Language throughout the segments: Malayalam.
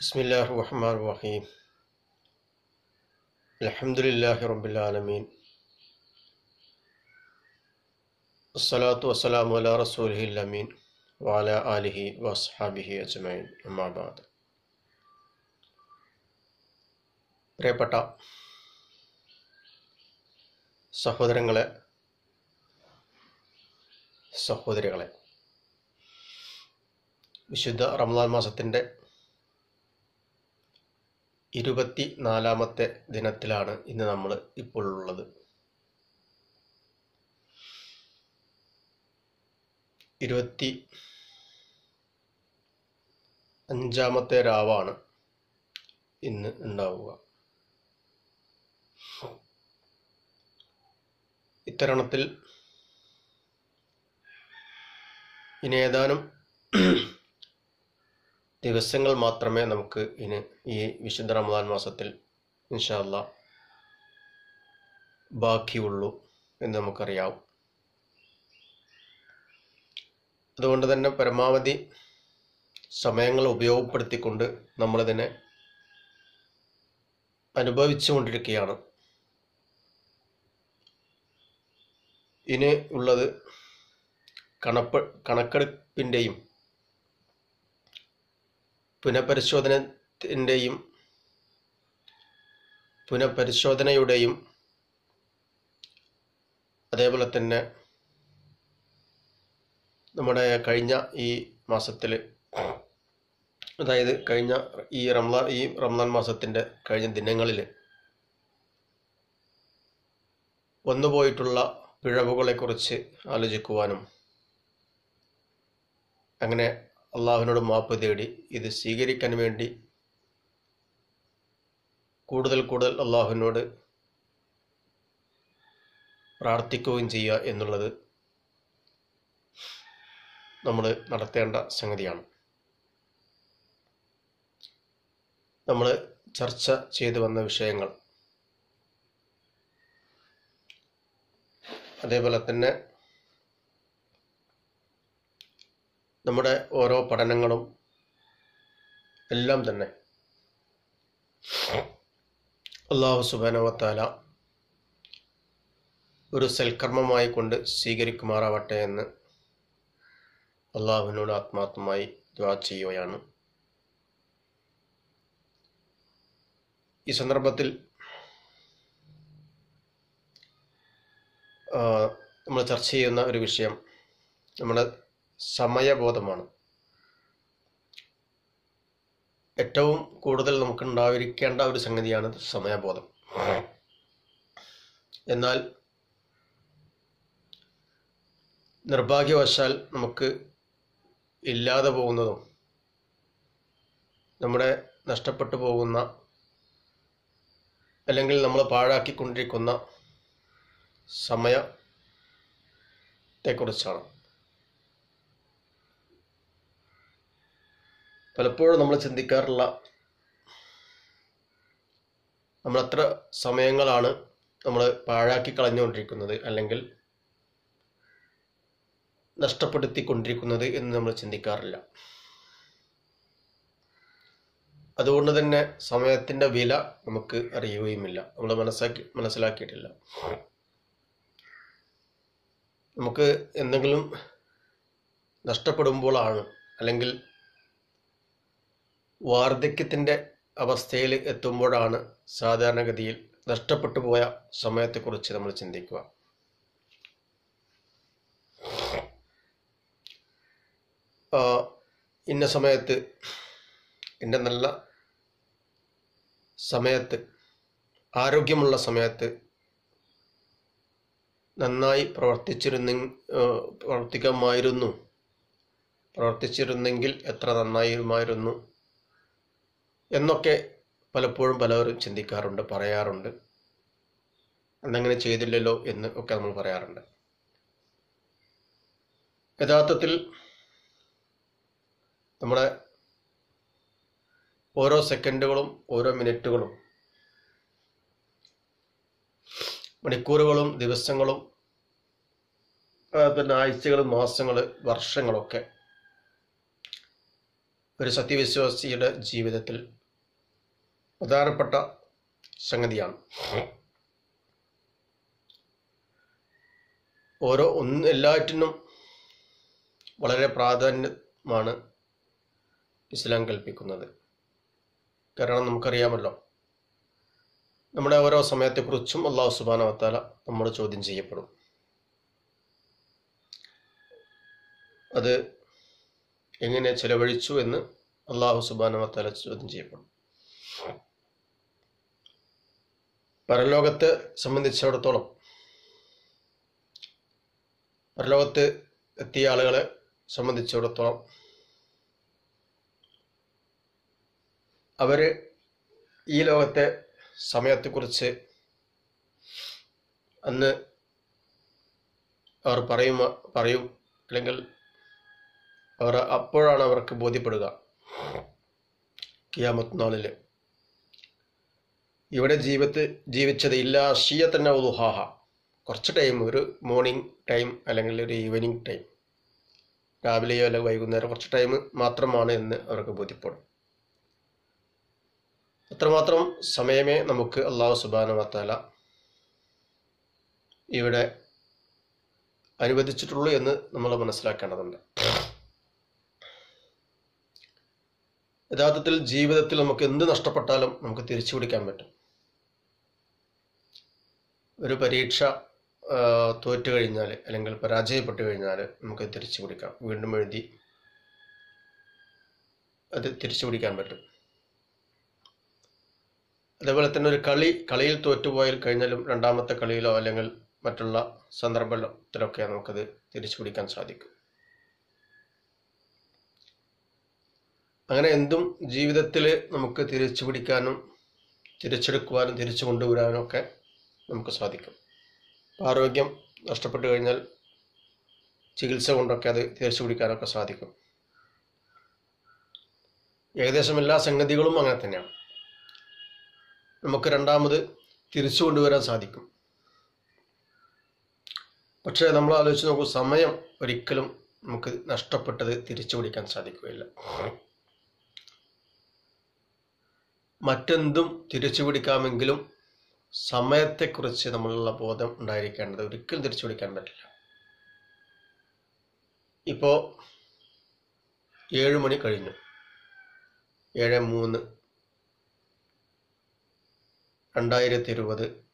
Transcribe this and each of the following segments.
بسم الله الرحمن الرحيم الحمد لله رب العالمين الصلاة والسلام على رسوله الأمين وعلى آله وأصحابه أجمعين أما بعد പ്രിയപ്പെട്ട സഹോദരങ്ങളെ സഹോദരികളെ വിശുദ്ധ റമദാൻ മാസത്തിൻ്റെ ഇരുപത്തി നാലാമത്തെ ദിനത്തിലാണ് ഇന്ന് നമ്മൾ ഇപ്പോൾ ഉള്ളത്. ഇരുപത്തി അഞ്ചാമത്തെ രാവാണ് ഇന്ന് ഉണ്ടാവുക. ഇത്തരണത്തിൽ ഇനി ഏതാനും ദിവസങ്ങൾ മാത്രമേ നമുക്ക് ഇനി ഈ വിശുദ്ധ റമദാൻ മാസത്തിൽ ഇൻഷാല്ല ബാക്കിയുള്ളൂ എന്ന് നമുക്കറിയാവും അതുകൊണ്ട് തന്നെ പരമാവധി സമയങ്ങൾ ഉപയോഗപ്പെടുത്തിക്കൊണ്ട് നമ്മളിതിനെ അനുഭവിച്ചു കൊണ്ടിരിക്കുകയാണ്. ഇനി ഉള്ളത് കണപ്പ് കണക്കെടുപ്പിന്റെയും പുനഃപരിശോധനത്തിന്റെയും പുനഃപരിശോധനയുടെയും അതേപോലെ തന്നെ നമ്മുടെ കഴിഞ്ഞ ഈ മാസത്തിൽ അതായത് കഴിഞ്ഞ ഈ റംലാൻ ഈ റംലാൻ മാസത്തിന്റെ കഴിഞ്ഞ ദിനങ്ങളിൽ വന്നുപോയിട്ടുള്ള പിഴവുകളെക്കുറിച്ച് ആലോചിക്കുവാനും അങ്ങനെ അള്ളാഹുവിനോട് മാപ്പ് തേടി ഇത് സ്വീകരിക്കാൻ വേണ്ടി കൂടുതൽ കൂടുതൽ അള്ളാഹുവിനോട് പ്രാർത്ഥിക്കുകയും ചെയ്യുക എന്നുള്ളത് നമ്മൾ നടത്തേണ്ട സംഗതിയാണ്. നമ്മൾ ചർച്ച ചെയ്തു വന്ന വിഷയങ്ങൾ. അതേപോലെ തന്നെ നമ്മുടെ ഓരോ പഠനങ്ങളും എല്ലാം തന്നെ അള്ളാഹു സുബാനവത്താല ഒരു സൽക്കർമ്മമായി കൊണ്ട് സ്വീകരിക്കുമാറാവട്ടെ എന്ന് അള്ളാഹുവിനോട് ആത്മാർത്ഥമായി ദ്വാ ചെയ്യുകയാണ്. ഈ സന്ദർഭത്തിൽ നമ്മൾ ചർച്ച ചെയ്യുന്ന ഒരു വിഷയം നമ്മുടെ സമയബോധമാണ്. ഏറ്റവും കൂടുതൽ നമുക്ക് ഉണ്ടായിരിക്കേണ്ട ഒരു സംഗതിയാണ് സമയബോധം. എന്നാൽ നിർഭാഗ്യവശാൽ നമുക്ക് ഇല്ലാതെ പോകുന്നതും നമ്മുടെ നഷ്ടപ്പെട്ടു പോകുന്ന അല്ലെങ്കിൽ നമ്മൾ പാഴാക്കിക്കൊണ്ടിരിക്കുന്ന സമയത്തെക്കുറിച്ചാണ്. പലപ്പോഴും നമ്മൾ ചിന്തിക്കാറുള്ള നമ്മൾ എത്ര സമയങ്ങളാണ് നമ്മൾ പാഴാക്കി കളഞ്ഞുകൊണ്ടിരിക്കുന്നത് അല്ലെങ്കിൽ നഷ്ടപ്പെടുത്തിക്കൊണ്ടിരിക്കുന്നത് എന്ന് നമ്മൾ ചിന്തിക്കാറില്ല. അതുകൊണ്ട് തന്നെ സമയത്തിന്റെ വില നമുക്ക് അറിയുകയുമില്ല. നമ്മൾ മനസ്സാക്കി മനസ്സിലാക്കിയിട്ടില്ല. നമുക്ക് എന്തെങ്കിലും നഷ്ടപ്പെടുമ്പോഴാണ് അല്ലെങ്കിൽ വാർദ്ധക്യത്തിന്റെ അവസ്ഥയിൽ എത്തുമ്പോഴാണ് സാധാരണഗതിയിൽ നഷ്ടപ്പെട്ടു പോയ സമയത്തെക്കുറിച്ച് നമ്മൾ ചിന്തിക്കുക. ഇന്ന സമയത്ത് എന്റെ നല്ല സമയത്ത് ആരോഗ്യമുള്ള സമയത്ത് നന്നായി പ്രവർത്തിച്ചിരുന്ന പ്രവർത്തിക്കാമായിരുന്നു. പ്രവർത്തിച്ചിരുന്നെങ്കിൽ എത്ര നന്നായിരുമായിരുന്നു എന്നൊക്കെ പലപ്പോഴും പലവരും ചിന്തിക്കാറുണ്ട് പറയാറുണ്ട്. അന്നങ്ങനെ ചെയ്തില്ലല്ലോ എന്ന് ഒക്കെ നമ്മൾ പറയാറുണ്ട്. യഥാർത്ഥത്തിൽ നമ്മുടെ ഓരോ സെക്കൻഡുകളും ഓരോ മിനിറ്റുകളും മണിക്കൂറുകളും ദിവസങ്ങളും പിന്നെ ആഴ്ചകൾ മാസങ്ങൾ വർഷങ്ങളൊക്കെ ഒരു സത്യവിശ്വാസിയുടെ ജീവിതത്തിൽ പ്രധാനപ്പെട്ട സംഗതിയാണ്. ഓരോ ഒന്ന് എല്ലാറ്റിനും വളരെ പ്രാധാന്യമാണ് ഇസ്ലാം കൽപ്പിക്കുന്നത്. കാരണം നമുക്കറിയാമല്ലോ നമ്മുടെ ഓരോ സമയത്തെക്കുറിച്ചും അള്ളാഹു സുബാന വത്താല നമ്മൾ ചോദ്യം ചെയ്യപ്പെടും. അത് എങ്ങനെ ചെലവഴിച്ചു എന്ന് അള്ളാഹു സുബാന വത്താല ചോദ്യം ചെയ്യപ്പെടും. പരലോകത്തെ സംബന്ധിച്ചിടത്തോളം പരലോകത്ത് എത്തിയ ആളുകളെ സംബന്ധിച്ചിടത്തോളം അവർ ഈ ലോകത്തെ സമയത്തെക്കുറിച്ച് അന്ന് അവർ പറയും പറയും. അല്ലെങ്കിൽ അവർ അപ്പോഴാണ് അവർക്ക് ബോധ്യപ്പെടുക. കിയാമത്ത് നാളിൽ ഇവിടെ ജീവിത ജീവിച്ചത് ഇല്ല ഷിയ തന്നെ ഉദുഹാഹ. കുറച്ച് ടൈം ഒരു മോർണിംഗ് ടൈം അല്ലെങ്കിൽ ഒരു ഈവനിങ് ടൈം രാവിലെയോ അല്ലെങ്കിൽ വൈകുന്നേരം കുറച്ച് ടൈം മാത്രമാണ് എന്ന് അവർക്ക് ബോധ്യപ്പെടും. അത്രമാത്രം സമയമേ നമുക്ക് അള്ളാഹു സുബാന വത്താല ഇവിടെ അനുവദിച്ചിട്ടുള്ളൂ എന്ന് നമ്മൾ മനസ്സിലാക്കേണ്ടതുണ്ട്. യഥാർത്ഥത്തിൽ ജീവിതത്തിൽ നമുക്ക് എന്ത് നഷ്ടപ്പെട്ടാലും നമുക്ക് തിരിച്ചു പിടിക്കാൻ പറ്റും. ഒരു പരീക്ഷ തോറ്റു കഴിഞ്ഞാൽ അല്ലെങ്കിൽ പരാജയപ്പെട്ടു കഴിഞ്ഞാൽ നമുക്ക് തിരിച്ചു പിടിക്കാം. വീണ്ടും എഴുതി അത് തിരിച്ചു പിടിക്കാൻ പറ്റും. അതേപോലെ തന്നെ ഒരു കളി കളിയിൽ തോറ്റുപോയാൽ കഴിഞ്ഞാലും രണ്ടാമത്തെ കളിയിലോ അല്ലെങ്കിൽ മറ്റുള്ള സന്ദർഭത്തിലൊക്കെ നമുക്കത് തിരിച്ചു പിടിക്കാൻ സാധിക്കും. അങ്ങനെ എന്തും ജീവിതത്തിൽ നമുക്ക് തിരിച്ചു പിടിക്കാനും തിരിച്ചെടുക്കുവാനും തിരിച്ചു കൊണ്ടുവരാനും ഒക്കെ നമുക്ക് സാധിക്കും. ആരോഗ്യം നഷ്ടപ്പെട്ടു കഴിഞ്ഞാൽ ചികിത്സ കൊണ്ടൊക്കെ അത് തിരിച്ചു പിടിക്കാനൊക്കെ സാധിക്കും. ഏകദേശം എല്ലാ സംഗതികളും അങ്ങനെ തന്നെയാണ്. നമുക്ക് രണ്ടാമത് തിരിച്ചു കൊണ്ടുവരാൻ സാധിക്കും. പക്ഷേ നമ്മൾ ആലോചിച്ച് നോക്കും സമയം ഒരിക്കലും നമുക്ക് നഷ്ടപ്പെട്ടത് തിരിച്ചു പിടിക്കാൻ സാധിക്കുകയില്ല. മറ്റെന്തും തിരിച്ചു പിടിക്കാമെങ്കിലും സമയത്തെക്കുറിച്ച് നമ്മളുള്ള ബോധം ഉണ്ടായിരിക്കേണ്ടത് ഒരിക്കലും തിരിച്ചു പിടിക്കാൻ പറ്റില്ല. ഇപ്പോൾ ഏഴ് മണി കഴിഞ്ഞു. ഏഴ് മൂന്ന്. രണ്ടായിരത്തി ഇരുപത്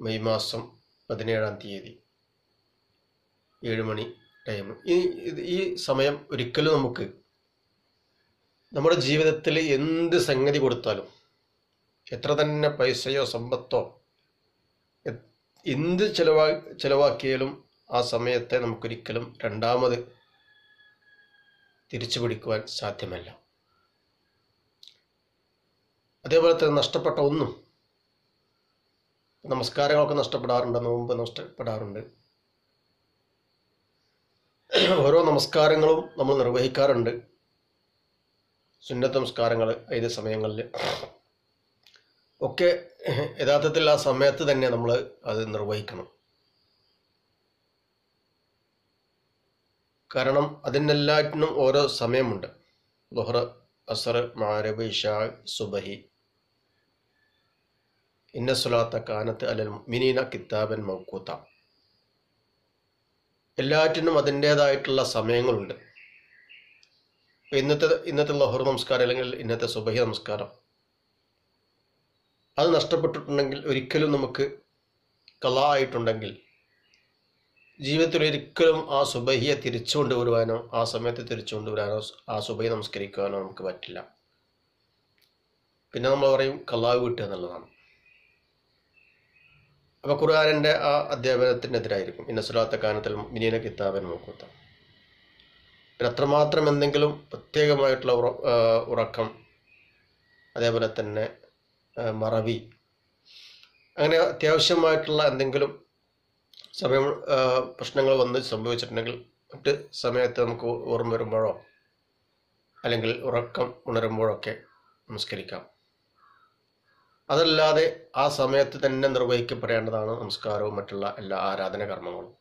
മെയ് മാസം പതിനേഴാം തീയതി. ഏഴ് മണി ടൈം ഈ ഈ സമയം ഒരിക്കലും നമുക്ക് നമ്മുടെ ജീവിതത്തിൽ എന്ത് സംഗതി കൊടുത്താലും എത്ര തന്നെ പൈസയോ സമ്പത്തോ എന്ത് ചെലവാ ചെലവാക്കിയാലും ആ സമയത്തെ നമുക്കൊരിക്കലും രണ്ടാമത് തിരിച്ചു പിടിക്കുവാൻ സാധ്യമല്ല. അതേപോലെ തന്നെ നഷ്ടപ്പെട്ട ഒന്നും നമസ്കാരങ്ങളൊക്കെ നഷ്ടപ്പെടാറുണ്ട് നോമ്പ് നഷ്ടപ്പെടാറുണ്ട്. ഓരോ നമസ്കാരങ്ങളും നമ്മൾ നിർവഹിക്കാറുണ്ട്. സുന്നത്ത് നമസ്കാരങ്ങൾ ഏത് സമയങ്ങളിൽ ഒക്കെ യഥാർത്ഥത്തിൽ ആ സമയത്ത് തന്നെ നമ്മൾ അത് നിർവഹിക്കണം. കാരണം അതിനെല്ലാറ്റിനും ഓരോ സമയമുണ്ട്. ലുഹർ അസർ മാരബ് ഇഷാ സുബഹി. ഇന്ന സുലാത്ത കാനത്ത് അലൽ മിനീന കിതാബൻ മൗക്കൂത്ത എല്ലാറ്റിനും അതിന്റേതായിട്ടുള്ള സമയങ്ങളുണ്ട്. ഇന്നത്തെ ഇന്നത്തെ ലഹോർ നമസ്കാരം അല്ലെങ്കിൽ ഇന്നത്തെ സുബഹി നമസ്കാരം അത് നഷ്ടപ്പെട്ടിട്ടുണ്ടെങ്കിൽ ഒരിക്കലും നമുക്ക് കല ആയിട്ടുണ്ടെങ്കിൽ ജീവിതത്തിൽ ഒരിക്കലും ആ സുബഹിയെ തിരിച്ചു കൊണ്ടുവരുവാനോ ആ സമയത്ത് തിരിച്ചു കൊണ്ടുവരാനോ ആ സുബഹി നമസ്കരിക്കുവാനോ നമുക്ക് പറ്റില്ല. പിന്നെ നമ്മൾ പറയും കലാവ് കിട്ടുക എന്നുള്ളതാണ്. അപ്പൊ ഖുർആാനിന്റെ ആ അധ്യാപനത്തിനെതിരായിരിക്കും. ഇന്നസുലാത്ത കാനത്തിൽ മിനീന കിതാബൻ നോക്കൂത്ത പിന്നെ അത്രമാത്രം എന്തെങ്കിലും പ്രത്യേകമായിട്ടുള്ള ഉറ ഉറക്കം അതേപോലെ തന്നെ മറവി. അങ്ങനെ അത്യാവശ്യമായിട്ടുള്ള എന്തെങ്കിലും സമയം പ്രശ്നങ്ങൾ വന്ന് സംഭവിച്ചിട്ടുണ്ടെങ്കിൽ മറ്റ് സമയത്ത് നമുക്ക് ഓർമ്മ വരുമ്പോഴോ അല്ലെങ്കിൽ ഉറക്കം ഉണരുമ്പോഴൊക്കെ നമസ്കരിക്കാം. അതല്ലാതെ ആ സമയത്ത് തന്നെ നിർവഹിക്കപ്പെടേണ്ടതാണ് നമസ്കാരവും മറ്റുള്ള എല്ലാ ആരാധന കർമ്മങ്ങളും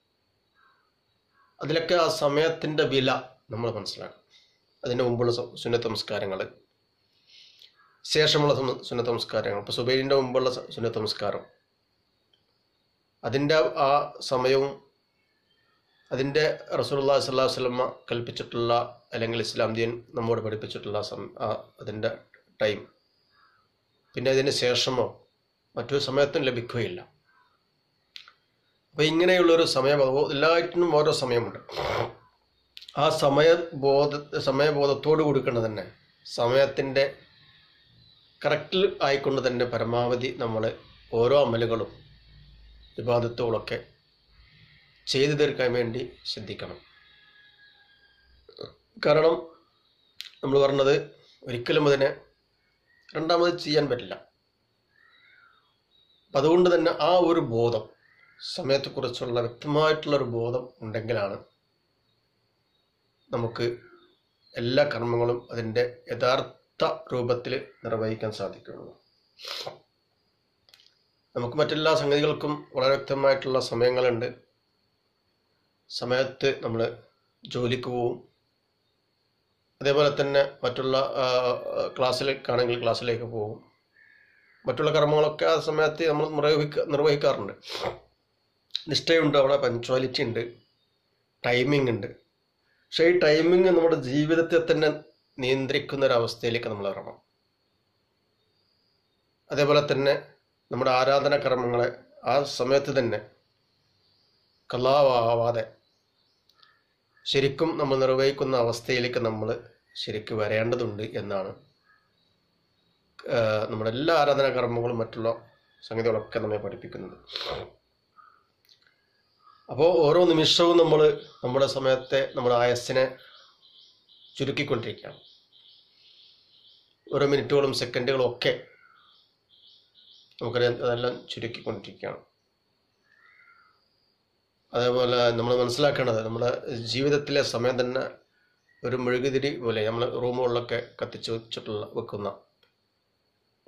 അതിലൊക്കെ ആ സമയത്തിന്റെ വില നമ്മൾ മനസ്സിലാക്കണം. അതിന്റെ മുമ്പുള്ള സുന്നത്ത് നമസ്കാരങ്ങൾ ശേഷമുള്ള സുന്നത്ത നമസ്കാരങ്ങൾ ഇപ്പോൾ സുബൈലിന്റെ മുമ്പുള്ള സുന്നത്ത നമസ്കാരം അതിന്റെ ആ സമയവും അതിന്റെ റസൂലുള്ളാഹി സ്വല്ലല്ലാഹു അലൈഹി വസല്ലമ കൽപ്പിച്ചിട്ടുള്ള അല്ലെങ്കിൽ ഇസ്ലാം ദീൻ നമ്മോട് പഠിപ്പിച്ചിട്ടുള്ള സം അതിന്റെ ടൈം. പിന്നെ അതിന് ശേഷമോ മറ്റൊരു സമയത്തും ലഭിക്കുകയില്ല. അപ്പോൾ ഇങ്ങനെയുള്ളൊരു സമയം എല്ലാറ്റിനും ഓരോ സമയമുണ്ട്. ആ സമയബോധ സമയബോധത്തോട് കൊടുക്കുന്നത് തന്നെ സമയത്തിന്റെ കറക്റ്റിൽ ആയിക്കൊണ്ട് തന്നെ പരമാവധി നമ്മൾ ഓരോ അമലുകളും വിവാദത്തുകളൊക്കെ ചെയ്തു തീർക്കാൻ വേണ്ടി ശ്രദ്ധിക്കണം. കാരണം നമ്മൾ പറഞ്ഞത് ഒരിക്കലും അതിനെ രണ്ടാമത് ചെയ്യാൻ പറ്റില്ല. അപ്പം അതുകൊണ്ട് തന്നെ ആ ഒരു ബോധം സമയത്തെക്കുറിച്ചുള്ള വ്യക്തമായിട്ടുള്ളൊരു ബോധം ഉണ്ടെങ്കിലാണ് നമുക്ക് എല്ലാ കർമ്മങ്ങളും അതിന്റെ യഥാർത്ഥ രൂപത്തിൽ നിർവഹിക്കാൻ സാധിക്കുകയുള്ളൂ നമുക്ക് മറ്റെല്ലാ സംഗതികൾക്കും വളരെ വ്യക്തമായിട്ടുള്ള സമയങ്ങളുണ്ട്. സമയത്ത് നമ്മൾ ജോലിക്ക് പോവും. അതേപോലെ തന്നെ മറ്റുള്ള ക്ലാസ്സിലേക്കാണെങ്കിൽ ക്ലാസ്സിലേക്ക് പോകും മറ്റുള്ള കർമ്മങ്ങളൊക്കെ ആ സമയത്ത് നമ്മൾ നിർവഹിക്ക നിർവഹിക്കാറുണ്ട്. നിഷ്ഠയുണ്ട് അവിടെ പഞ്ച്വാലിറ്റി ഉണ്ട് ടൈമിംഗ് ഉണ്ട്. പക്ഷേ ഈ ടൈമിംഗ് നമ്മുടെ ജീവിതത്തെ തന്നെ നിയന്ത്രിക്കുന്ന ഒരു അവസ്ഥയിലേക്ക് നമ്മൾ ഇറങ്ങണം അതേപോലെ തന്നെ നമ്മുടെ ആരാധന കർമ്മങ്ങളെ ആ സമയത്ത് തന്നെ കലാവാവാതെ ശരിക്കും നമ്മൾ നിർവഹിക്കുന്ന അവസ്ഥയിലേക്ക് നമ്മൾ ശരിക്കും വരേണ്ടതുണ്ട് എന്നാണ് നമ്മുടെ എല്ലാ ആരാധന കർമ്മങ്ങളും മറ്റുള്ള സംഗതികളൊക്കെ നമ്മെ പഠിപ്പിക്കുന്നത്. അപ്പോൾ ഓരോ നിമിഷവും നമ്മൾ നമ്മുടെ സമയത്തെ നമ്മുടെ ആയസ്സിനെ ചുരുക്കിക്കൊണ്ടിരിക്കുകയാണ്. ഓരോ മിനിറ്റുകളും സെക്കൻഡുകളും ഒക്കെ നമുക്കറിയാം അതെല്ലാം ചുരുക്കിക്കൊണ്ടിരിക്കുകയാണ്. അതേപോലെ നമ്മൾ മനസ്സിലാക്കേണ്ടത് നമ്മുടെ ജീവിതത്തിലെ സമയം തന്നെ ഒരു മെഴുകുതിരി പോലെ നമ്മൾ റൂമുകളിലൊക്കെ കത്തിച്ച് വെച്ചിട്ടുള്ള വെക്കുന്ന.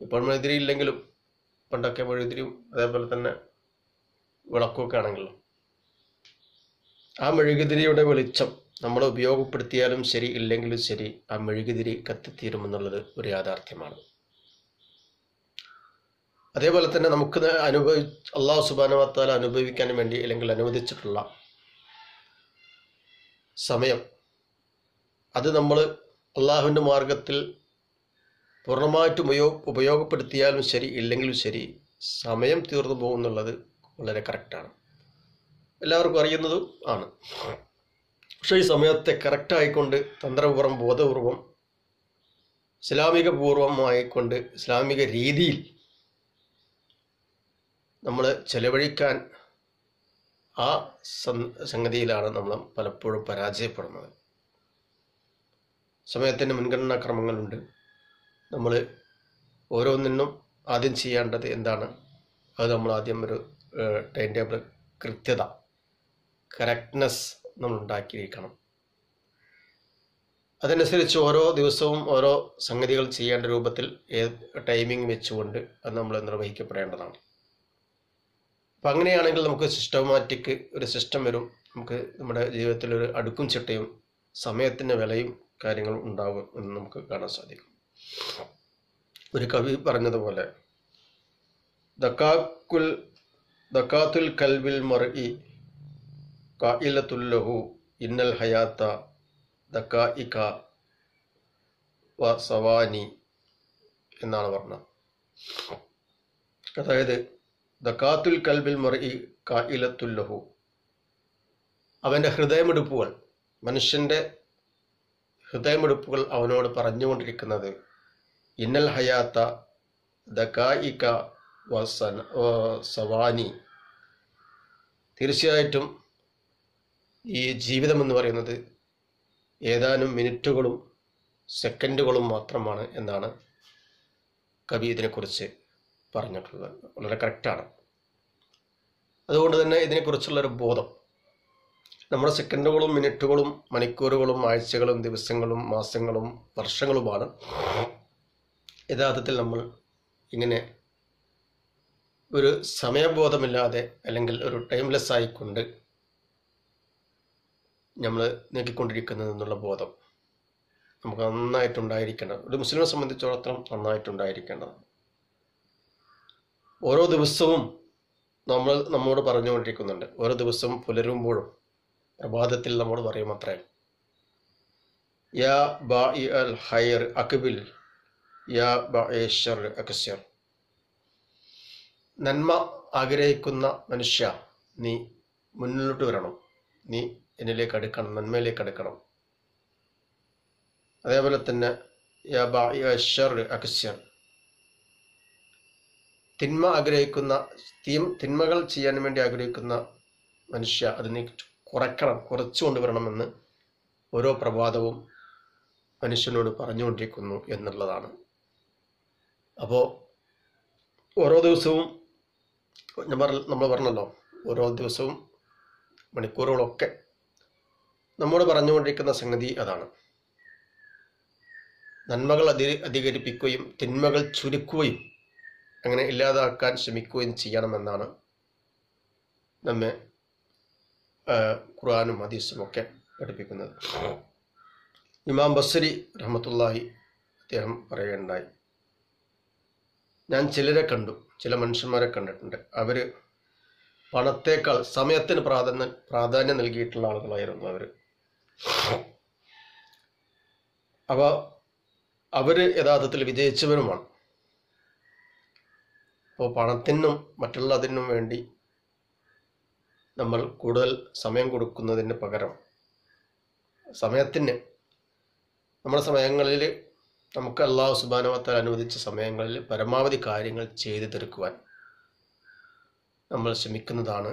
ഇപ്പോൾ മെഴുകുതിരി ഇല്ലെങ്കിലും പണ്ടൊക്കെ മെഴുകുതിരിയും അതേപോലെ തന്നെ വിളക്കുമൊക്കെ ആണെങ്കിലും ആ മെഴുകുതിരിയുടെ വെളിച്ചം നമ്മൾ ഉപയോഗപ്പെടുത്തിയാലും ശരി ഇല്ലെങ്കിലും ശരി ആ മെഴുകുതിരി കത്തിത്തീരുമെന്നുള്ളത് ഒരു യാഥാർത്ഥ്യമാണ്. അതേപോലെ തന്നെ നമുക്ക് അനുഭവി അള്ളാഹു സുബാനുവത്താൽ അനുഭവിക്കാൻ വേണ്ടി അല്ലെങ്കിൽ അനുവദിച്ചിട്ടുള്ള സമയം. അത് നമ്മൾ അള്ളാഹുവിന്റെ മാർഗത്തിൽ പൂർണമായിട്ടും ഉപയോഗ ഉപയോഗപ്പെടുത്തിയാലും ശരി ഇല്ലെങ്കിലും ശരി സമയം തീർന്നു പോകുന്നുള്ളത് വളരെ കറക്റ്റാണ് എല്ലാവർക്കും അറിയുന്നതും ആണ്. പക്ഷേ ഈ സമയത്തെ കറക്റ്റായിക്കൊണ്ട് തന്ത്രപൂർവം ബോധപൂർവം ഇസ്ലാമിക പൂർവമായിക്കൊണ്ട് ഇസ്ലാമിക രീതിയിൽ നമ്മൾ ചെലവഴിക്കാൻ ആ സംഗതിയിലാണ് നമ്മൾ പലപ്പോഴും പരാജയപ്പെടുന്നത്. സമയത്തിന്റെ മുൻഗണനാ ക്രമങ്ങളുണ്ട്. നമ്മൾ ഓരോന്നിനും ആദ്യം ചെയ്യേണ്ടത് എന്താണ്? അത് നമ്മൾ ആദ്യം ഒരു ടൈം ടേബിൾ കൃത്യത കറക്റ്റ്നെസ് നമ്മൾ ഉണ്ടാക്കിയിരിക്കണം അതനുസരിച്ച് ഓരോ ദിവസവും ഓരോ സംഗതികൾ ചെയ്യേണ്ട രൂപത്തിൽ ഏത് ടൈമിംഗ് വെച്ചുകൊണ്ട് അത് നമ്മൾ നിർവഹിക്കപ്പെടേണ്ടതാണ്. അപ്പം അങ്ങനെയാണെങ്കിൽ നമുക്ക് സിസ്റ്റമാറ്റിക് ഒരു സിസ്റ്റം വരും. നമുക്ക് നമ്മുടെ ജീവിതത്തിൽ ഒരു അടുക്കും ചിട്ടയും സമയത്തിന്റെ വിലയും കാര്യങ്ങളും ഉണ്ടാകും എന്ന് നമുക്ക് കാണാൻ സാധിക്കും. ഒരു കവി പറഞ്ഞതുപോലെ ദക്കാക്കുൽ ദക്കാത്തുൽ കൽവിൽ മർഇ കായിലത്തുല്ലഹു ഇന്നൽ ഹയാത്ത ദക്കായിക വ സവാനി എന്നാണ് പറഞ്ഞത്. അതായത് ദക്കാത്തുൽ കൽബിൽ മറി കായിലത്തുല്ലഹു അവന്റെ ഹൃദയമെടുപ്പുകൾ മനുഷ്യന്റെ ഹൃദയമെടുപ്പുകൾ അവനോട് പറഞ്ഞുകൊണ്ടിരിക്കുന്നത് ഇന്നൽ ഹയാത്ത ദക്കായിക വ സവാനി. തീർച്ചയായിട്ടും ഈ ജീവിതം എന്ന് പറയുന്നത് ഏതാനും മിനിറ്റുകളും സെക്കൻഡുകളും മാത്രമാണ് എന്നാണ് കവി ഇതിനെക്കുറിച്ച് പറഞ്ഞിട്ടുള്ളത്. വളരെ കറക്റ്റാണ്. അതുകൊണ്ട് തന്നെ ഇതിനെക്കുറിച്ചുള്ളൊരു ബോധം. നമ്മുടെ സെക്കൻഡുകളും മിനിറ്റുകളും മണിക്കൂറുകളും ആഴ്ചകളും ദിവസങ്ങളും മാസങ്ങളും വർഷങ്ങളുമാണ്. യഥാർത്ഥത്തിൽ നമ്മൾ ഇങ്ങനെ ഒരു സമയബോധമില്ലാതെ അല്ലെങ്കിൽ ഒരു ടൈംലെസ് ആയിക്കൊണ്ട് നമ്മൾ നീക്കിക്കൊണ്ടിരിക്കുന്നത് എന്നുള്ള ബോധം നമുക്ക് നന്നായിട്ടുണ്ടായിരിക്കേണ്ടത് ഒരു മുസ്ലിമിനെ സംബന്ധിച്ചിടത്തോളം നന്നായിട്ടുണ്ടായിരിക്കേണ്ടതാണ് ഓരോ ദിവസവും നമ്മൾ നമ്മോട് പറഞ്ഞുകൊണ്ടിരിക്കുന്നുണ്ട്. ഓരോ ദിവസവും പുലരുമ്പോഴും പ്രഭാതത്തിൽ നമ്മോട് പറയും അത്രേ. യാ ബാഇ അൽ ഹൈർ അക്ബിൽ യാ അക്സർ നന്മ ആഗ്രഹിക്കുന്ന മനുഷ്യ നീ മുന്നോട്ട് വരണം. നീ എന്നിലേക്ക് അടുക്കണം നന്മയിലേക്ക് അടുക്കണം. അതേപോലെ തന്നെ അക്സർ തിന്മ ആഗ്രഹിക്കുന്ന തിന്മകൾ ചെയ്യാൻ വേണ്ടി ആഗ്രഹിക്കുന്ന മനുഷ്യ അതിനെ കുറയ്ക്കണം കുറച്ചു കൊണ്ടുവരണമെന്ന് ഓരോ പ്രഭാതവും മനുഷ്യനോട് പറഞ്ഞുകൊണ്ടിരിക്കുന്നു എന്നുള്ളതാണ്. അപ്പോൾ ഓരോ ദിവസവും നമ്മൾ പറഞ്ഞല്ലോ ഓരോ ദിവസവും മണിക്കൂറുകളൊക്കെ നമ്മോട് പറഞ്ഞുകൊണ്ടിരിക്കുന്ന സംഗതി അതാണ്. നന്മകൾ അധി അധികരിപ്പിക്കുകയും തിന്മകൾ ചുരുക്കുകയും അങ്ങനെ ഇല്ലാതാക്കാൻ ശ്രമിക്കുകയും ചെയ്യണമെന്നാണ് നമ്മെ ഖുർആാനും ഹദീസും ഒക്കെ പഠിപ്പിക്കുന്നത്. ഇമാം ബസ്രി റഹ്മത്തുള്ളാഹി അദ്ദേഹം പറയുകയുണ്ടായി. ഞാൻ ചിലരെ കണ്ടു ചില മനുഷ്യന്മാരെ കണ്ടിട്ടുണ്ട്. അവർ പണത്തേക്കാൾ സമയത്തിന് പ്രാധാന്യം പ്രാധാന്യം നൽകിയിട്ടുള്ള ആളുകളായിരുന്നു അവർ അപ്പോൾ അവർ യഥാർത്ഥത്തിൽ വിജയിച്ചവരുമാണ്. അപ്പോൾ പണത്തിനും മറ്റുള്ളതിനും വേണ്ടി നമ്മൾ കൂടുതൽ സമയം കൊടുക്കുന്നതിന് പകരം സമയത്തിന് നമ്മുടെ സമയങ്ങളിൽ നമുക്ക് അള്ളാഹു സുബാനുവത്താൽ അനുവദിച്ച സമയങ്ങളിൽ പരമാവധി കാര്യങ്ങൾ ചെയ്തു തീർക്കുവാൻ നമ്മൾ ശ്രമിക്കുന്നതാണ്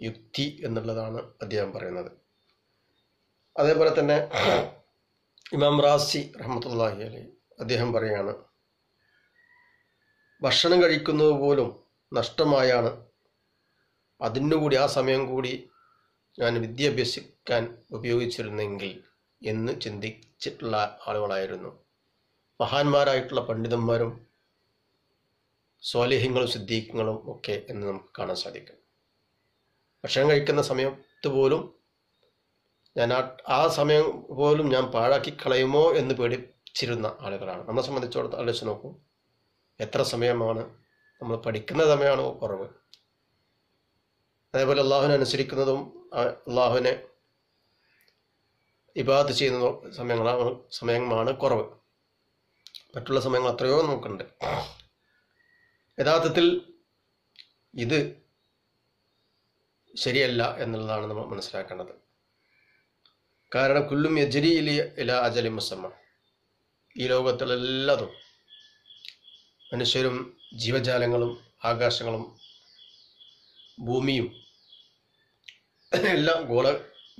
യുക്തി എന്നുള്ളതാണ് അദ്ദേഹം പറയുന്നത്. അതേപോലെ തന്നെ ഇമാം റാസി റഹ്മത്തുള്ളാഹി അലി അദ്ദേഹം പറയാണ് ഭക്ഷണം കഴിക്കുന്നത് പോലും നഷ്ടമായാണ്. അതിനുകൂടി ആ സമയം കൂടി ഞാൻ വിദ്യ അഭ്യസിക്കാൻ ഉപയോഗിച്ചിരുന്നെങ്കിൽ എന്ന് ചിന്തിച്ചിട്ടുള്ള ആളുകളായിരുന്നു. മഹാന്മാരായിട്ടുള്ള പണ്ഡിതന്മാരും സ്വാലിഹ്യങ്ങളും സിദ്ധീഖങ്ങളും ഒക്കെ എന്ന് നമുക്ക് കാണാൻ സാധിക്കും. ഭക്ഷണം കഴിക്കുന്ന സമയത്ത് പോലും ഞാൻ ആ ആ സമയം പോലും ഞാൻ പാഴാക്കി കളയുമോ എന്ന് പേടിച്ചിരുന്ന ആളുകളാണ്. നമ്മളെ സംബന്ധിച്ചിടത്തോളം ആലോചിച്ച് നോക്കൂ. എത്ര സമയമാണ് നമ്മൾ പഠിക്കുന്ന സമയമാണോ കുറവ്? അതേപോലെ അള്ളാഹുവിനെ അനുസരിക്കുന്നതും അള്ളാഹുവിനെ ഇബാദ് ചെയ്യുന്ന സമയങ്ങളാണ് സമയമാണ് കുറവ്. മറ്റുള്ള സമയങ്ങൾ എത്രയോ നമുക്കുണ്ട്. യഥാർത്ഥത്തിൽ ഇത് ശരിയല്ല എന്നുള്ളതാണ് നമ്മൾ മനസ്സിലാക്കേണ്ടത്. കാരണം കുല്ലും യജരി ഇലി അജലി മുസമ്മ. ഈ ലോകത്തിലെല്ലാതും മനുഷ്യരും ജീവജാലങ്ങളും ആകാശങ്ങളും ഭൂമിയും എല്ലാം ഗോള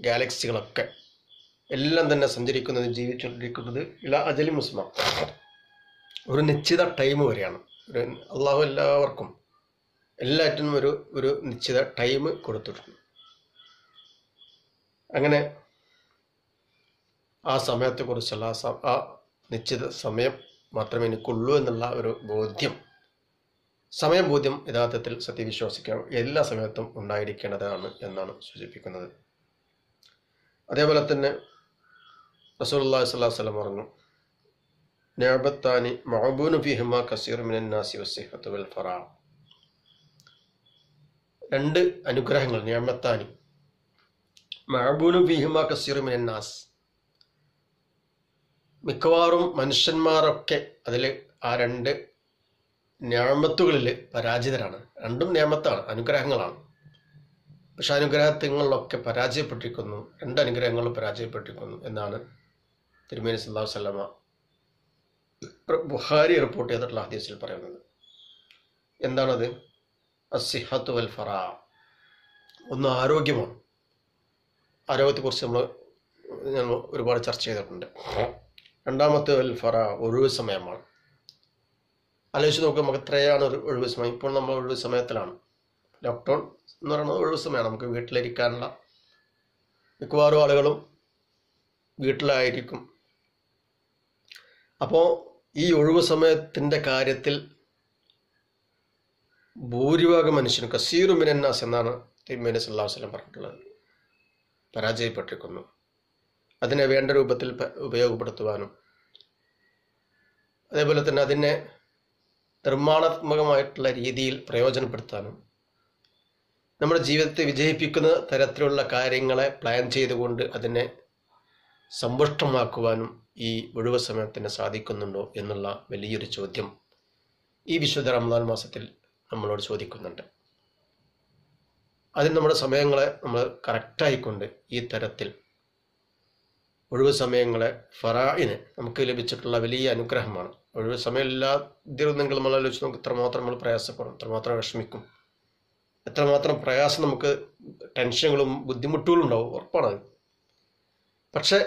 ഗാലക്സികളൊക്കെ എല്ലാം തന്നെ സഞ്ചരിക്കുന്നത് ജീവിച്ചുകൊണ്ടിരിക്കുന്നത് ഇല അജലി മുസ്മ ഒരു നിശ്ചിത ടൈം വരെയാണ്. ഒരു അള്ളാഹു എല്ലാവർക്കും എല്ലാറ്റിനും ഒരു ഒരു നിശ്ചിത ടൈം കൊടുത്തിട്ടുണ്ട്. അങ്ങനെ ആ സമയത്തെക്കുറിച്ചുള്ള ആ നിശ്ചിത സമയം മാത്രമേ എനിക്കുള്ളൂ എന്നുള്ള ഒരു ബോധ്യം സമയബോധ്യം യഥാർത്ഥത്തിൽ സത്യവിശ്വാസിക്കാൻ എല്ലാ സമയത്തും ഉണ്ടായിരിക്കേണ്ടതാണ് എന്നാണ് സൂചിപ്പിക്കുന്നത്. അതേപോലെ തന്നെ സ്വല്ലല്ലാഹു അലൈഹി വസല്ലം പറഞ്ഞു നിഅബത്താനി മഹബൂനു ഫിഹിമ കസീറു മിനന്നാസി വൽ ഫറാ. രണ്ട് അനുഗ്രഹങ്ങൾ നിഅമത്താനി മഹബൂനു ഫിഹിമ നാസ് മിക്കവാറും മനുഷ്യന്മാരൊക്കെ അതിൽ ആ രണ്ട് ഞാമത്തുകളിൽ പരാജിതരാണ്. രണ്ടും നിയമത്താണ് അനുഗ്രഹങ്ങളാണ്. പക്ഷെ അനുഗ്രഹങ്ങളിലൊക്കെ പരാജയപ്പെട്ടിരിക്കുന്നു രണ്ട് അനുഗ്രഹങ്ങളും പരാജയപ്പെട്ടിരിക്കുന്നു എന്നാണ് തിരുമേനി സല്ലാഹു സല്ലമ്മ ബുഹാരി റിപ്പോർട്ട് ചെയ്തിട്ടുള്ള ഹദീസിൽ പറയുന്നത്. എന്താണത്? അസിഹത്ത് വൽ ഫറ. ഒന്ന് ആരോഗ്യമാണ്. ആരോഗ്യത്തെക്കുറിച്ച് നമ്മൾ ഞങ്ങൾ ഒരുപാട് ചർച്ച ചെയ്തിട്ടുണ്ട്. രണ്ടാമത്തെ അൽ ഫറ ഒഴിവ് സമയമാണ്. ആലോചിച്ച് നോക്കുക നമുക്ക് എത്രയാണ് ഒരു ഒഴിവ് സമയം? ഇപ്പോൾ നമ്മൾ ഒഴിവ് സമയത്തിലാണ്. ലോക്ക്ഡൗൺ എന്ന് പറയുന്നത് ഒഴിവ് സമയമാണ്. നമുക്ക് വീട്ടിലിരിക്കാനുള്ള മിക്കവാറും ആളുകളും വീട്ടിലായിരിക്കും. അപ്പോൾ ഈ ഒഴിവ് സമയത്തിന്റെ കാര്യത്തിൽ ഭൂരിഭാഗം മനുഷ്യനും കസീറു മിനന്നാസ് എന്നാണ് തിരുമേനി സല്ലാഹുസ്ലം പറഞ്ഞിട്ടുള്ളത് പരാജയപ്പെട്ടിരിക്കുന്നു. അതിനെ വേണ്ട രൂപത്തിൽ ഉപയോഗപ്പെടുത്തുവാനും. അതേപോലെ തന്നെ അതിനെ നിർമ്മാണാത്മകമായിട്ടുള്ള രീതിയിൽ പ്രയോജനപ്പെടുത്താനും. നമ്മുടെ ജീവിതത്തെ വിജയിപ്പിക്കുന്ന തരത്തിലുള്ള കാര്യങ്ങളെ പ്ലാൻ ചെയ്തുകൊണ്ട് അതിനെ സമ്പുഷ്ടമാക്കുവാനും ഈ ഒഴിവ് സമയത്തിന് സാധിക്കുന്നുണ്ടോ എന്നുള്ള വലിയൊരു ചോദ്യം ഈ വിശുദ്ധ റമദാൻ മാസത്തിൽ നമ്മളോട് ചോദിക്കുന്നുണ്ട്. അതിന് നമ്മുടെ സമയങ്ങളെ നമ്മൾ കറക്റ്റായിക്കൊണ്ട് ഈ തരത്തിൽ ഒഴിവ് സമയങ്ങളെ ഫറായിന് നമുക്ക് ലഭിച്ചിട്ടുള്ള വലിയ അനുഗ്രഹമാണ്. ഒഴിവ് സമയം നിങ്ങൾ നമ്മൾ ആലോചിച്ച് നമുക്ക് ഇത്രമാത്രം നമ്മൾ പ്രയാസപ്പെടും എത്രമാത്രം വിഷമിക്കും. എത്രമാത്രം പ്രയാസം നമുക്ക് ടെൻഷനുകളും ബുദ്ധിമുട്ടുകളും ഉണ്ടാവും ഉറപ്പാണ് അത്. പക്ഷേ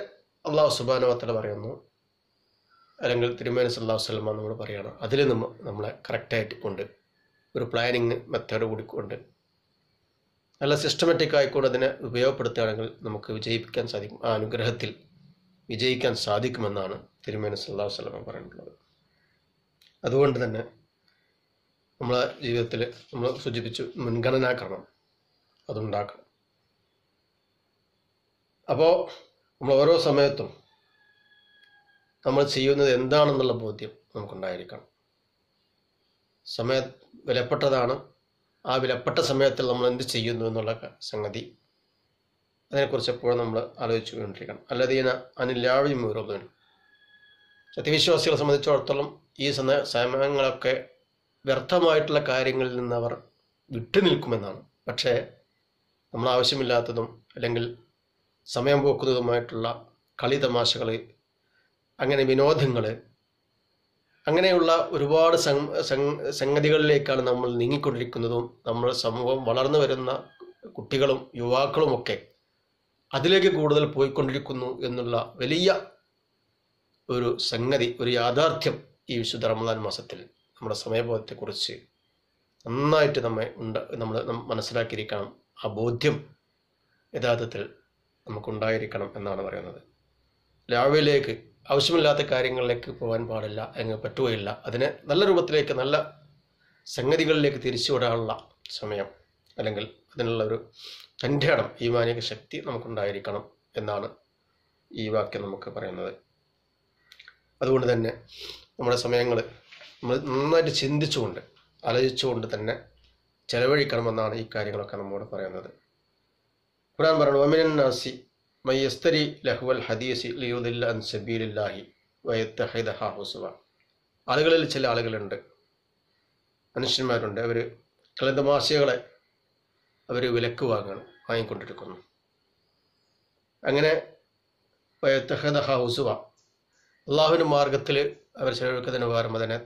അള്ളാഹു സുബാനുവത്തല പറയുന്നു അല്ലെങ്കിൽ തിരുമേനി അള്ളാഹു സ്വലമ നമ്മൾ പറയുകയാണ് അതിൽ നിന്ന് നമ്മളെ കറക്റ്റായിട്ട് കൊണ്ട് ഒരു പ്ലാനിങ് മെത്തേഡ് കൂടിക്കൊണ്ട് നല്ല സിസ്റ്റമാറ്റിക് ആയിക്കൊണ്ട് അതിനെ ഉപയോഗപ്പെടുത്തുകയാണെങ്കിൽ നമുക്ക് വിജയിപ്പിക്കാൻ സാധിക്കും ആ അനുഗ്രഹത്തിൽ. വിജയിക്കാൻ സാധിക്കുമെന്നാണ് തിരുമേനി സല്ലാഹു സ്വലമ പറഞ്ഞിട്ടുള്ളത്. അതുകൊണ്ട് തന്നെ നമ്മളെ ജീവിതത്തിൽ നമ്മൾ സൂചിപ്പിച്ചു മുൻഗണനാക്കണം അതുണ്ടാക്കണം. അപ്പോൾ നമ്മൾ ഓരോ സമയത്തും നമ്മൾ ചെയ്യുന്നത് എന്താണെന്നുള്ള ബോധ്യം നമുക്കുണ്ടായിരിക്കണം. സമയ വിലപ്പെട്ടതാണ്. ആ വിലപ്പെട്ട സമയത്തിൽ നമ്മൾ എന്ത് ചെയ്യുന്നു എന്നുള്ള സംഗതി അതിനെക്കുറിച്ച് എപ്പോഴും നമ്മൾ ആലോചിച്ചു കൊണ്ടിരിക്കണം. അല്ലതീന അനില്ലാഴി മുറുകൻ സത്യവിശ്വാസികളെ സംബന്ധിച്ചിടത്തോളം ഈ സമയ സമയങ്ങളൊക്കെ വ്യർത്ഥമായിട്ടുള്ള കാര്യങ്ങളിൽ നിന്ന് അവർ വിട്ടുനിൽക്കുമെന്നാണ് പക്ഷേ നമ്മൾ ആവശ്യമില്ലാത്തതും അല്ലെങ്കിൽ സമയം പോക്കുന്നതുമായിട്ടുള്ള കളി തമാശകൾ അങ്ങനെ വിനോദങ്ങൾ അങ്ങനെയുള്ള ഒരുപാട് സംഗതികളിലേക്കാണ് നമ്മൾ നീങ്ങിക്കൊണ്ടിരിക്കുന്നതും നമ്മുടെ സമൂഹം വളർന്നു വരുന്ന കുട്ടികളും യുവാക്കളുമൊക്കെ അതിലേക്ക് കൂടുതൽ പോയിക്കൊണ്ടിരിക്കുന്നു എന്നുള്ള വലിയ ഒരു സംഗതി ഒരു യാഥാർത്ഥ്യം ഈ വിശുദ്ധ റമദാൻ മാസത്തിൽ നമ്മുടെ സമയബോധത്തെക്കുറിച്ച് നന്നായിട്ട് നമ്മെ ഉണ്ട് നമ്മൾ മനസ്സിലാക്കിയിരിക്കണം. ആ ബോധ്യം യഥാർത്ഥത്തിൽ നമുക്കുണ്ടായിരിക്കണം എന്നാണ് പറയുന്നത്. രാവിലേക്ക് ആവശ്യമില്ലാത്ത കാര്യങ്ങളിലേക്ക് പോകാൻ പാടില്ല അങ്ങ് പറ്റുകയില്ല. അതിനെ നല്ല രൂപത്തിലേക്ക് നല്ല സംഗതികളിലേക്ക് തിരിച്ചുവിടാനുള്ള സമയം അല്ലെങ്കിൽ അതിനുള്ള ഒരു തന്റെ ഈ മാനിക ശക്തി നമുക്കുണ്ടായിരിക്കണം എന്നാണ് ഈ വാക്യം നമുക്ക് പറയുന്നത്. അതുകൊണ്ട് തന്നെ നമ്മുടെ സമയങ്ങൾ നമ്മൾ നന്നായിട്ട് ചിന്തിച്ചുകൊണ്ട് ആലോചിച്ചുകൊണ്ട് തന്നെ ചെലവഴിക്കണമെന്നാണ് ഈ കാര്യങ്ങളൊക്കെ നമ്മോട് പറയുന്നത്. ഖുർആൻ പറഞ്ഞു ഒമിനൻ നാസി മയ്യസ്തരി ലഹുവൽ ഹദീസി ലിയുദില്ല അൻ സബീലില്ലാഹി വയത്തഹിദഹ ഹുസുവ. ആളുകളിൽ ചില ആളുകളുണ്ട് മനുഷ്യന്മാരുണ്ട്. അവർ കളിതമാശകളെ അവർ വിലക്ക് വാങ്ങണം വാങ്ങിക്കൊണ്ടിരിക്കുന്നു. അങ്ങനെ വയത്തഹദഹ ഹുസുവ. അള്ളാഹുവിന്റെ മാർഗത്തിൽ അവർ ചെലവഴിക്കുന്നതിന് പകരം അതിനെ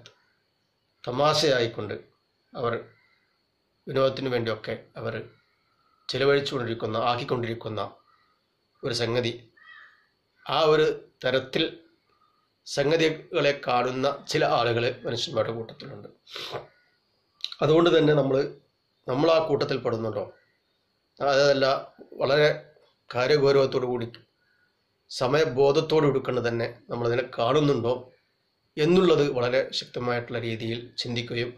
തമാശയായിക്കൊണ്ട് അവർ വിനോദത്തിന് വേണ്ടിയൊക്കെ അവർ ചിലവഴിച്ചുകൊണ്ടിരിക്കുന്ന ആക്കിക്കൊണ്ടിരിക്കുന്ന ഒരു സംഗതി. ആ ഒരു തരത്തിൽ സംഗതികളെ കാണുന്ന ചില ആളുകൾ മനുഷ്യന്മാരുടെ കൂട്ടത്തിലുണ്ട്. അതുകൊണ്ട് തന്നെ നമ്മൾ നമ്മൾ ആ കൂട്ടത്തിൽ പെടുന്നുണ്ടോ? അതല്ല വളരെ കാര്യഗൗരവത്തോടു കൂടി സമയബോധത്തോടു കൂടി തന്നെ നമ്മളതിനെ കാണുന്നുണ്ടോ എന്നുള്ളത് വളരെ ശക്തമായിട്ടുള്ള രീതിയിൽ ചിന്തിക്കുകയും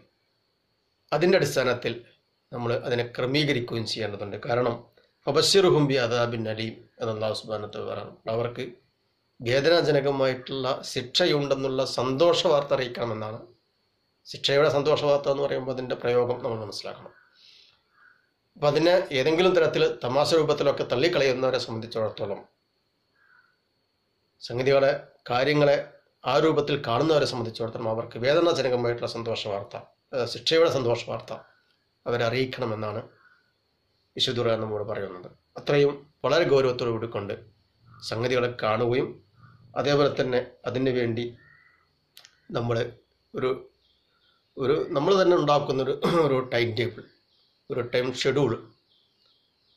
അതിന്റെ അടിസ്ഥാനത്തിൽ നമ്മൾ അതിനെ ക്രമീകരിക്കുകയും ചെയ്യേണ്ടതുണ്ട്. കാരണം അബശ്യറുഹും ബി അദാബിൻ അലീം എന്നുള്ള സുബാനത്ത് പറയണം അവർക്ക് വേദനാജനകമായിട്ടുള്ള ശിക്ഷയുണ്ടെന്നുള്ള സന്തോഷ വാർത്ത അറിയിക്കണമെന്നാണ്. ശിക്ഷയുടെ സന്തോഷ വാർത്ത എന്ന് പറയുമ്പോൾ അതിന്റെ പ്രയോഗം നമ്മൾ മനസ്സിലാക്കണം. അപ്പം അതിനെ ഏതെങ്കിലും തരത്തിൽ തമാശ രൂപത്തിലൊക്കെ തള്ളിക്കളയുന്നവരെ സംബന്ധിച്ചിടത്തോളം സംഗതികളെ കാര്യങ്ങളെ ആ രൂപത്തിൽ കാണുന്നവരെ സംബന്ധിച്ചിടത്തോളം അവർക്ക് വേദനാജനകമായിട്ടുള്ള സന്തോഷ വാർത്ത ശിക്ഷയുടെ സന്തോഷ വാർത്ത അവരെ അറിയിക്കണമെന്നാണ് വിശുദ്ധുറ നമ്മോട് പറയുന്നത്. അത്രയും വളരെ ഗൗരവത്തോടു കൂടി കൊണ്ട് സംഗതികളെ കാണുകയും അതേപോലെ തന്നെ അതിന് വേണ്ടി നമ്മൾ ഒരു ഒരു നമ്മൾ തന്നെ ഉണ്ടാക്കുന്നൊരു ഒരു ടൈം ടേബിൾ ഒരു ടൈം ഷെഡ്യൂൾ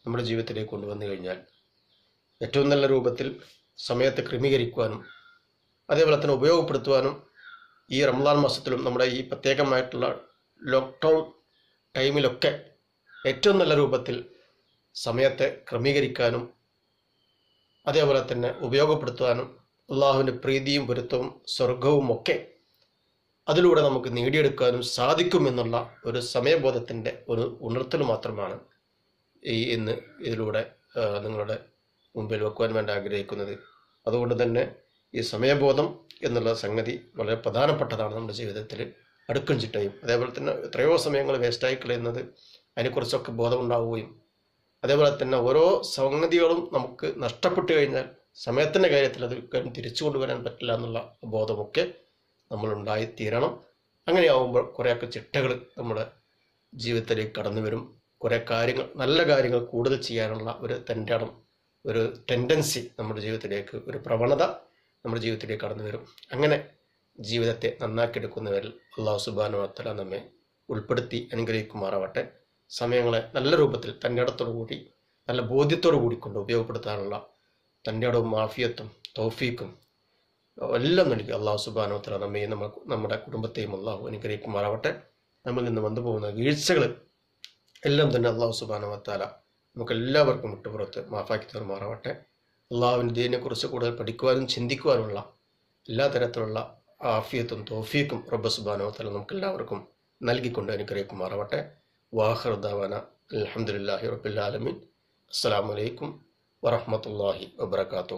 നമ്മുടെ ജീവിതത്തിലേക്ക് കൊണ്ടുവന്നു കഴിഞ്ഞാൽ ഏറ്റവും നല്ല രൂപത്തിൽ സമയത്തെ ക്രമീകരിക്കുവാനും അതേപോലെ തന്നെ ഉപയോഗപ്പെടുത്തുവാനും ഈ റംസാൻ മാസത്തിലും നമ്മുടെ ഈ പ്രത്യേകമായിട്ടുള്ള ലോക്ക്ഡൗൺ ടൈമിലൊക്കെ ഏറ്റവും നല്ല രൂപത്തിൽ സമയത്തെ ക്രമീകരിക്കാനും അതേപോലെ തന്നെ ഉപയോഗപ്പെടുത്തുവാനും അള്ളാഹുവിന്റെ പ്രീതിയും പൊരുത്തവും സ്വർഗവും ഒക്കെ അതിലൂടെ നമുക്ക് നേടിയെടുക്കാനും സാധിക്കുമെന്നുള്ള ഒരു സമയബോധത്തിന്റെ ഒരു ഉണർത്തൽ മാത്രമാണ് ഈ ഇന്ന് ഇതിലൂടെ നിങ്ങളുടെ മുമ്പിൽ വെക്കുവാൻ വേണ്ടി ആഗ്രഹിക്കുന്നത്. അതുകൊണ്ട് തന്നെ ഈ സമയബോധം എന്നുള്ള സംഗതി വളരെ പ്രധാനപ്പെട്ടതാണ് നമ്മുടെ ജീവിതത്തിൽ. അടുക്കും ചിട്ടയും. അതേപോലെ തന്നെ എത്രയോ സമയങ്ങൾ വേസ്റ്റായി കളയുന്നത് അതിനെക്കുറിച്ചൊക്കെ ബോധമുണ്ടാവുകയും അതേപോലെ തന്നെ ഓരോ സംഗതികളും നമുക്ക് നഷ്ടപ്പെട്ടു കഴിഞ്ഞാൽ സമയത്തിന്റെ കാര്യത്തിൽ അത് തിരിച്ചു കൊണ്ടുവരാൻ പറ്റില്ല എന്നുള്ള ബോധമൊക്കെ നമ്മളുണ്ടായി തീരണം അങ്ങനെയാവുമ്പോൾ കുറേയൊക്കെ ചിട്ടകൾ നമ്മുടെ ജീവിതത്തിലേക്ക് കടന്നു വരും. കുറേ കാര്യങ്ങൾ നല്ല കാര്യങ്ങൾ കൂടുതൽ ചെയ്യാനുള്ള ഒരു തന്റെ ഒരു ടെൻഡൻസി നമ്മുടെ ജീവിതത്തിലേക്ക് ഒരു പ്രവണത നമ്മുടെ ജീവിതത്തിലേക്ക് കടന്നു വരും. അങ്ങനെ ജീവിതത്തെ നന്നാക്കിയെടുക്കുന്നവരിൽ അള്ളാഹു സുബാനു വത്തല നമ്മെ ഉൾപ്പെടുത്തി അനുഗ്രഹിക്കുമാറാവട്ടെ. സമയങ്ങളെ നല്ല രൂപത്തിൽ തന്റെ ഇടത്തോടു കൂടി നല്ല ബോധ്യത്തോടു കൂടി കൊണ്ട് ഉപയോഗപ്പെടുത്താനുള്ള തന്റെ ഇടവും മാഫിയത്തും തൗഫീക്കും എല്ലാം നൽകി. അള്ളാഹു സുബാനോ തല നമ്മയും നമ്മൾ നമ്മുടെ കുടുംബത്തെയും അള്ളാഹു അനുഗ്രഹിക്കുമാറാവട്ടെ. നമ്മിൽ നിന്ന് വന്നു പോകുന്ന വീഴ്ചകൾ എല്ലാം തന്നെ അള്ളാഹു സുബാനോ വത്താല നമുക്ക് എല്ലാവർക്കും വിട്ടുപുറത്ത് മാഫാക്കി തീർമാറാവട്ടെ അള്ളാഹുവിന്റെ ദീനെക്കുറിച്ച് കൂടുതൽ പഠിക്കുവാനും ചിന്തിക്കുവാനുള്ള എല്ലാ തരത്തിലുള്ള ആഫിയത്തും തോഫീക്കും റബ്ബ സുബാനോ തല നമുക്ക് എല്ലാവർക്കും നൽകിക്കൊണ്ട് അനുഗ്രഹിക്കുമാറാവട്ടെ. വാഹർദാവന അലഹമുല്ലാഹി റബ്ബുല്ലാലമീൻ അസ്സാം വലൈക്കും വറഹമത്തല്ലാഹി വബർക്കാത്തു